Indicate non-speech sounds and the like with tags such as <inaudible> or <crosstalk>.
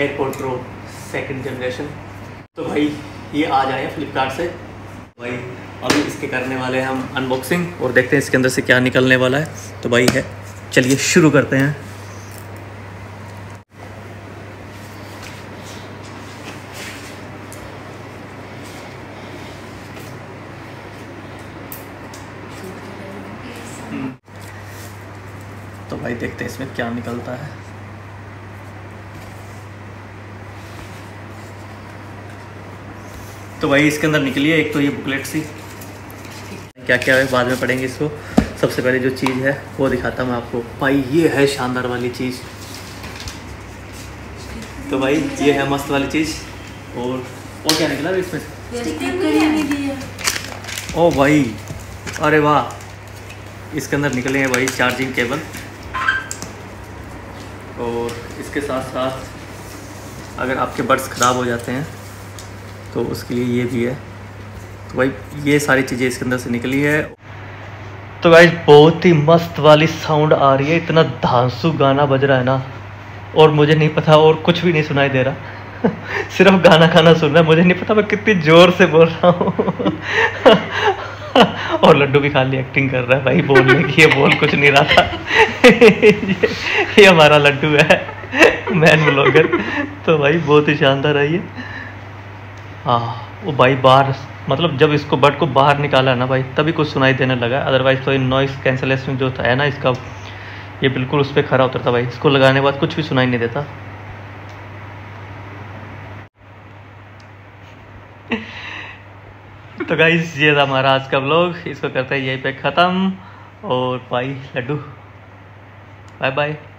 Airport pro second generation तो भाई, ये आ जाए फ्लिपकार्ट से। भाई, अभी इसके करने वाले हैं हम अनबॉक्सिंग और देखते हैं इसके अंदर से क्या निकलने वाला है। तो भाई है, चलिए शुरू करते हैं। तो भाई देखते हैं इसमें क्या निकलता है। तो भाई इसके अंदर निकली है, एक तो ये बुकलेट सी। क्या क्या है, बाद में पढ़ेंगे इसको। सबसे पहले जो चीज़ है, वो दिखाता हूँ आपको। भाई, ये है शानदार वाली चीज़। तो भाई, ये है मस्त वाली चीज़। और और क्या निकला इसमें? ओ भाई, अरे वाह। इसके अंदर निकले हैं भाई चार्जिंग केबल और इसके साथ साथ अगर आपके बड्स ख़राब हो जाते हैं तो उसके लिए ये भी है। तो भाई ये सारी चीज़ें इसके अंदर से निकली है। तो भाई बहुत ही मस्त वाली साउंड आ रही है। इतना धांसू गाना बज रहा है ना और मुझे नहीं पता और कुछ भी नहीं सुनाई दे रहा। <laughs> सिर्फ़ गाना खाना सुन रहा है। मुझे नहीं पता मैं कितनी ज़ोर से बोल रहा हूँ। <laughs> और लड्डू भी खाली एक्टिंग कर रहा है भाई बोलने की ये बोल कुछ नहीं रहा था। ये, <laughs> ये हमारा लड्डू है मैन ब्लॉगर तो भाई बहुत ही शानदार है ये। हाँ वो भाई बाहर मतलब जब इसको बट को बाहर निकाला ना भाई, तभी कुछ सुनाई देने लगा। अदरवाइज़ तो ये नॉइस कैंसलेशन जो था, है ना, इसका, ये बिल्कुल उस पर खरा उतरता भाई। इसको लगाने के बाद कुछ भी सुनाई नहीं देता। <laughs> तो गाइस ये था हमारा आज का ब्लॉग इसको करते हैं यहीं पे ख़त्म। और भाई, लड्डू। Bye bye